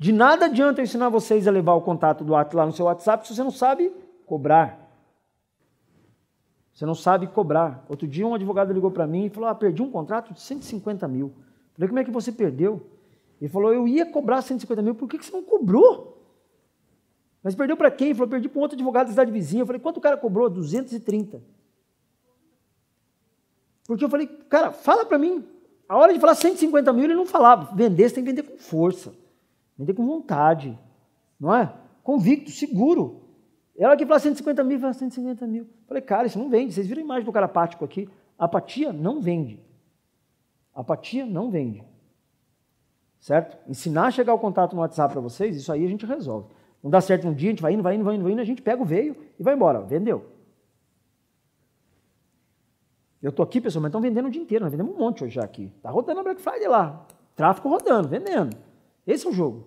De nada adianta eu ensinar vocês a levar o contato do ato lá no seu WhatsApp se você não sabe cobrar. Você não sabe cobrar. Outro dia um advogado ligou para mim e falou: Ah, perdi um contrato de 150 mil. Falei, como é que você perdeu? Ele falou, eu ia cobrar 150 mil, por que, que você não cobrou? Mas perdeu para quem? Ele falou, perdi para um outro advogado da cidade vizinha. Eu falei, quanto o cara cobrou? 230. Porque eu falei, cara, fala para mim. A hora de falar 150 mil, ele não falava. Vender, você tem que vender com força. Vender com vontade. Não é? Convicto, seguro. Ela que fala 150 mil, fala 150 mil. Falei, cara, isso não vende. Vocês viram a imagem do cara apático aqui? Apatia não vende. Apatia não vende. Certo? Ensinar a chegar o contato no WhatsApp para vocês, isso aí a gente resolve. Não dá certo um dia, a gente vai indo, vai indo, vai indo, vai indo, a gente pega o veio e vai embora. Vendeu. Eu estou aqui, pessoal, mas estão vendendo o dia inteiro. Nós vendemos um monte hoje já aqui. Está rodando a Black Friday lá. Tráfico rodando, vendendo. Esse é o jogo.